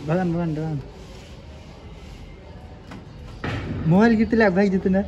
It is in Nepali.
भगान भगान मोबाइल कितने लाख भाई न